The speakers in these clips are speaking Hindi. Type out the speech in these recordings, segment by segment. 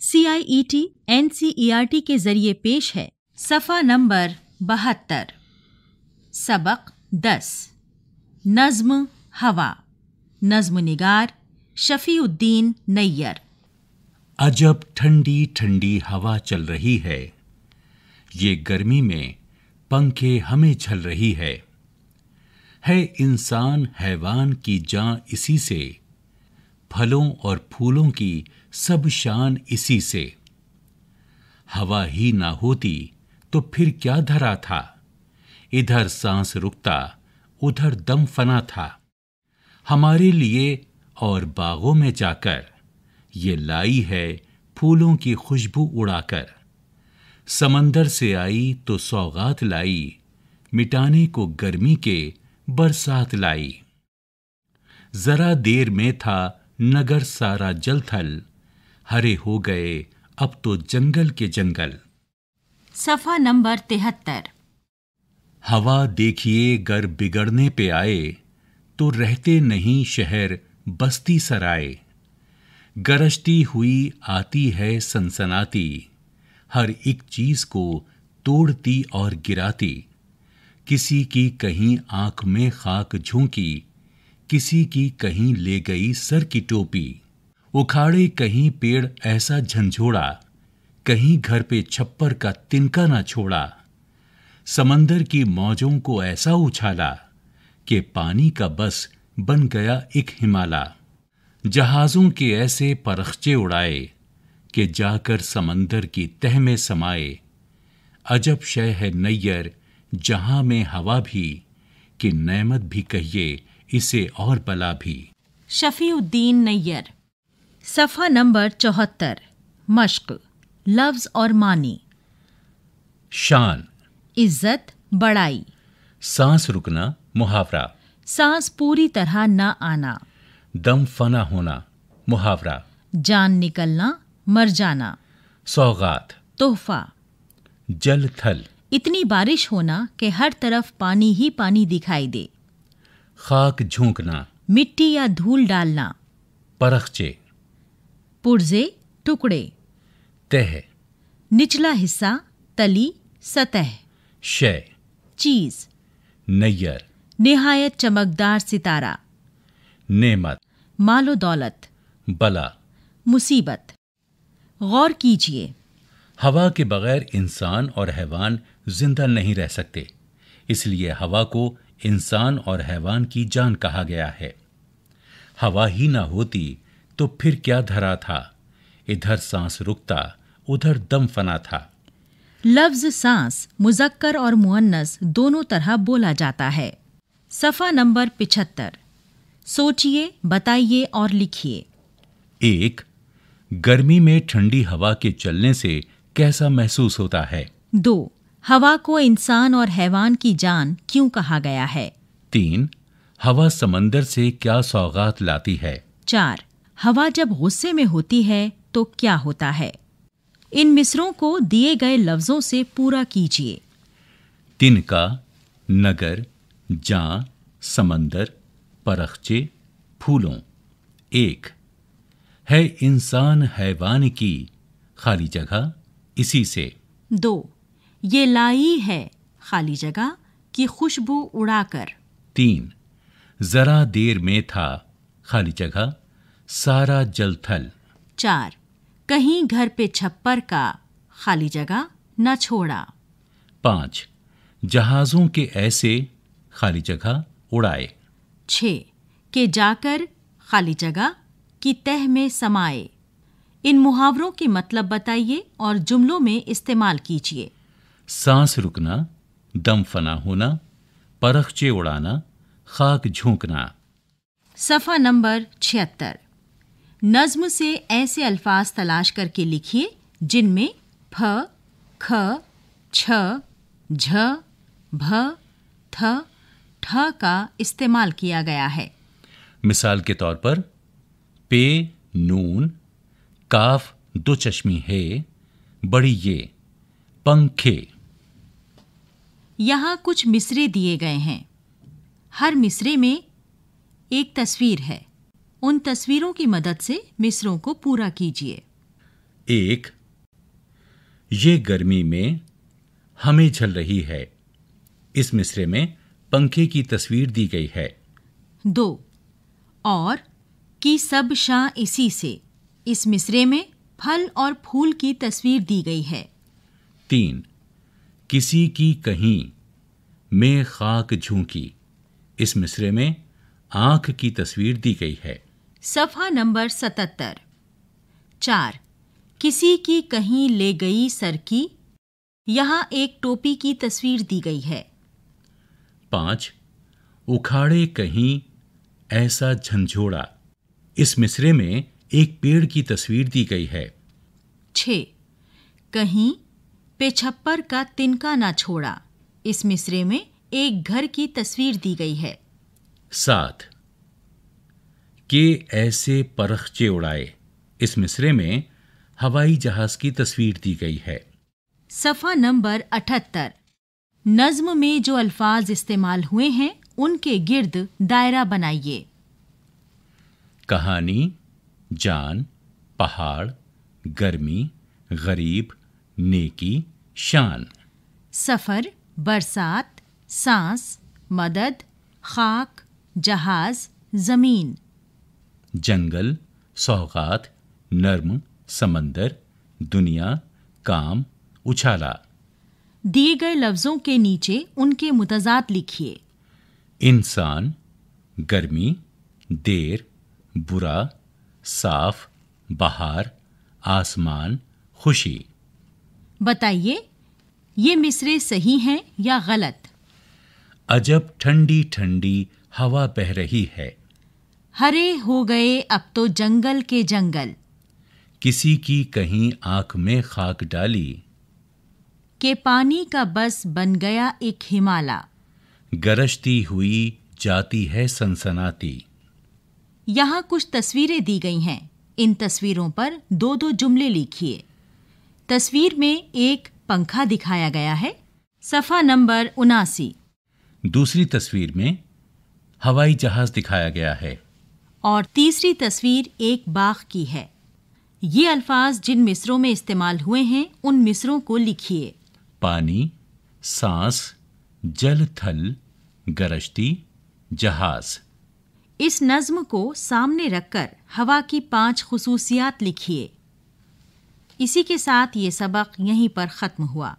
C I E T N C E R T के ज़रिए पेश है। सफ़ा नंबर बहत्तर। सबक दस। नज्म हवा। नज्म निगार शफीउद्दीन नैयर। अजब ठंडी ठंडी हवा चल रही है। ये गर्मी में पंखे हमें छल रही है। है इंसान हैवान की जान इसी से। फलों और फूलों की सब शान इसी से। हवा ही ना होती तो फिर क्या धरा था? इधर सांस रुकता, उधर दम फना था। हमारे लिए और बागों में जाकर, ये लाई है फूलों की खुशबू उड़ाकर। समंदर से आई तो सौगात लाई, मिटाने को गर्मी के बरसात लाई। जरा देर में था नगर सारा जल थल हरे हो गए। अब तो जंगल के जंगल। सफ़ा नंबर तिहत्तर। हवा देखिए गर बिगड़ने पे आए तो रहते नहीं शहर बस्ती सराय गरजती हुई आती है सनसनाती हर एक चीज़ को तोड़ती और गिराती। किसी की कहीं आँख में खाक झोंकी किसी की कहीं ले गई सर की टोपी। उखाड़े कहीं पेड़ ऐसा झंझोड़ा, कहीं घर पे छप्पर का तिनका ना छोड़ा। समंदर की मौजों को ऐसा उछाला कि पानी का बस बन गया एक हिमाला। जहाजों के ऐसे परखचे उड़ाए कि जाकर समंदर की तह में समाए। अजब शय है नैयर, जहाँ में हवा भी, कि नेमत भी कहिए इसे और बला भी। शफीउद्दीन नैयर। सफ़ा नंबर चौहत्तर मश्क लफ्ज़ और मानी। शान। इज़्ज़त बड़ाई। सांस रुकना मुहावरा। सांस पूरी तरह न आना। दम फना होना मुहावरा। जान निकलना मर जाना। सौगात। तोहफा। जल थल। इतनी बारिश होना कि हर तरफ़ पानी ही पानी दिखाई दे। खाक झोंकना। मिट्टी या धूल डालना। परखचे। पुर्जे टुकड़े। तह। निचला हिस्सा तली सतह। शय। चीज़। नैयर। निहायत चमकदार सितारा। नेमत। मालो दौलत। बला। मुसीबत। गौर कीजिए। हवा के बगैर इंसान और हैवान ज़िंदा नहीं रह सकते। इसलिए हवा को इंसान और हैवान की जान कहा गया है। हवा ही ना होती तो फिर क्या धरा था? इधर सांस रुकता उधर दम फना था। लफ्ज सांस मुजक्कर और मुअन्नस दोनों तरह बोला जाता है। सफ़ा नंबर पिछहत्तर। सोचिए बताइए और लिखिए। एक गर्मी में ठंडी हवा के चलने से कैसा महसूस होता है? दो हवा को इंसान और हैवान की जान क्यों कहा गया है? तीन हवा समंदर से क्या सौगात लाती है? चार हवा जब गुस्से में होती है तो क्या होता है? इन मिसरों को दिए गए लफ्जों से पूरा कीजिए। तिनका नगर जा समंदर परखचे फूलों। एक है इंसान हैवान की खाली जगह इसी से। दो ये लाई है खाली जगह की खुशबू उड़ाकर। तीन जरा देर में था खाली जगह सारा जल थल। चार कहीं घर पे छप्पर का खाली जगह न छोड़ा। पाँच जहाजों के ऐसे खाली जगह उड़ाए। छ के जाकर खाली जगह की तह में समाए। इन मुहावरों के मतलब बताइए और जुमलों में इस्तेमाल कीजिए। सांस रुकना दम फना होना परखचे उड़ाना खाक झोंकना। सफ़ा नंबर छिहत्तर नज्म से ऐसे अल्फाज तलाश करके लिखिए जिनमें फ ख छ झ भ थ ठ का इस्तेमाल किया गया है। मिसाल के तौर पर पे नून काफ दो चश्मी है बड़ी ये पंखे। यहाँ कुछ मिसरे दिए गए हैं। हर मिसरे में एक तस्वीर है। उन तस्वीरों की मदद से मिसरों को पूरा कीजिए। एक ये गर्मी में हमें झल रही है। इस मिसरे में पंखे की तस्वीर दी गई है। दो और कि सब शाह इसी से। इस मिसरे में फल और फूल की तस्वीर दी गई है। तीन किसी की कहीं में खाक झूंकी। इस मिसरे में आँख की तस्वीर दी गई है। सफ़ा नंबर सतहत्तर। चार किसी की कहीं ले गई सर की? यहाँ एक टोपी की तस्वीर दी गई है। पाँच उखाड़े कहीं ऐसा झंझोड़ा। इस मिसरे में एक पेड़ की तस्वीर दी गई है। छ कहीं पे छप्पर का तिनका ना छोड़ा। इस मिसरे में एक घर की तस्वीर दी गई है। सात के ऐसे परखचे उड़ाए। इस मिसरे में हवाई जहाज़ की तस्वीर दी गई है। सफ़ा नंबर अठहत्तर। नज्म में जो अल्फाज इस्तेमाल हुए हैं उनके गिर्द दायरा बनाइए। कहानी जान पहाड़ गर्मी गरीब नेकी शान। सफ़र बरसात सांस मदद खाक जहाज़ ज़मीन। जंगल सौगात नर्म समंदर दुनिया काम उछाला। दिए गए लफ्जों के नीचे उनके मुतजाद लिखिए। इंसान गर्मी देर बुरा साफ़ बहार आसमान खुशी। बताइए ये मिसरे सही हैं या गलत? अजब ठंडी ठंडी हवा बह रही है। हरे हो गए अब तो जंगल के जंगल। किसी की कहीं आँख में खाक डाली। के पानी का बस बन गया एक हिमालय गरजती हुई जाती है सनसनाती। यहाँ कुछ तस्वीरें दी गई हैं। इन तस्वीरों पर दो दो जुमले लिखिए। तस्वीर में एक पंखा दिखाया गया है। सफ़ा नंबर उनासी। दूसरी तस्वीर में हवाई जहाज़ दिखाया गया है। और तीसरी तस्वीर एक बाग की है। ये अल्फाज जिन मिसरों में इस्तेमाल हुए हैं उन मिसरों को लिखिए। पानी सांस जल थल गरजती जहाज़। इस नज्म को सामने रखकर हवा की पाँच खसूसियात लिखिए। इसी के साथ ये सबक यहीं पर ख़त्म हुआ।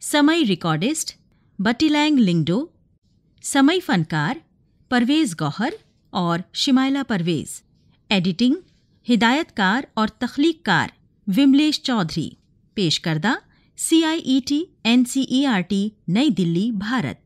समय रिकॉर्डिस्ट बटीलैंग लिंगडो। समय फनकार परवेज गौहर। और शिमाइला परवेज। एडिटिंग, हिदायतकार और तख्लीककार विमलेश चौधरी। पेश करदा C I E T N C E R T New Delhi, Bharat.